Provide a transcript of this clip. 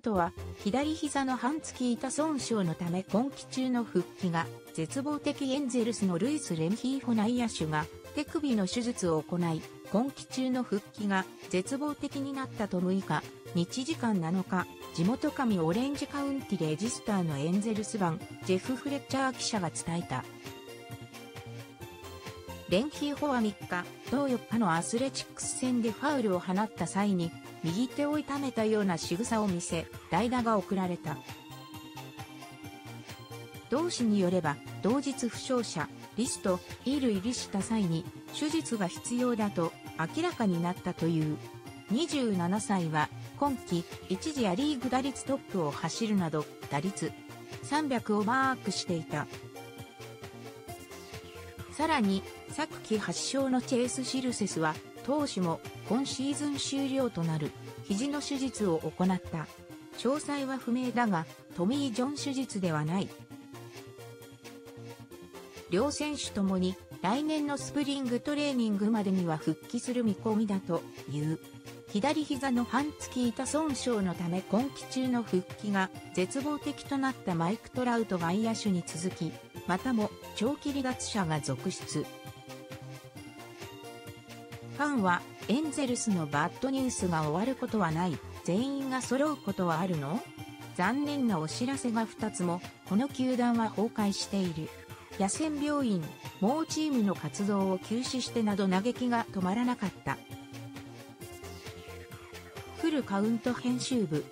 トは、左膝の半月板損傷のため今季中の復帰が絶望的エンゼルスのルイス・レンヒーフ内野手が手首の手術を行い、今季中の復帰が絶望的になったと6日、日時間7日、地元上オレンジカウンティレジスターのエンゼルス版、ジェフ・フレッチャー記者が伝えた。レンヒーホは3日、同4日のアスレチックス戦でファウルを放った際に、右手を痛めたような仕草を見せ、代打が送られた。同氏によれば、同日負傷者、リスト、イル入りした際に、手術が必要だと明らかになったという。27歳は、今季、一時アリーグ打率トップを走るなど、打率300をマークしていた。さらに、昨季発症のチェイス・シルセスは、投手も今シーズン終了となる肘の手術を行った。詳細は不明だが、トミー・ジョン手術ではない。両選手ともに来年のスプリングトレーニングまでには復帰する見込みだという。左膝の半月板損傷のため今季中の復帰が絶望的となったマイク・トラウト外野手に続き、またも長期離脱者が続出。ファンはエンゼルスのバッドニュースが終わることはない。全員が揃うことはあるの？残念なお知らせが2つも、この球団は崩壊している。野戦病院、もうチームの活動を休止してなど嘆きが止まらなかった。フルカウント編集部、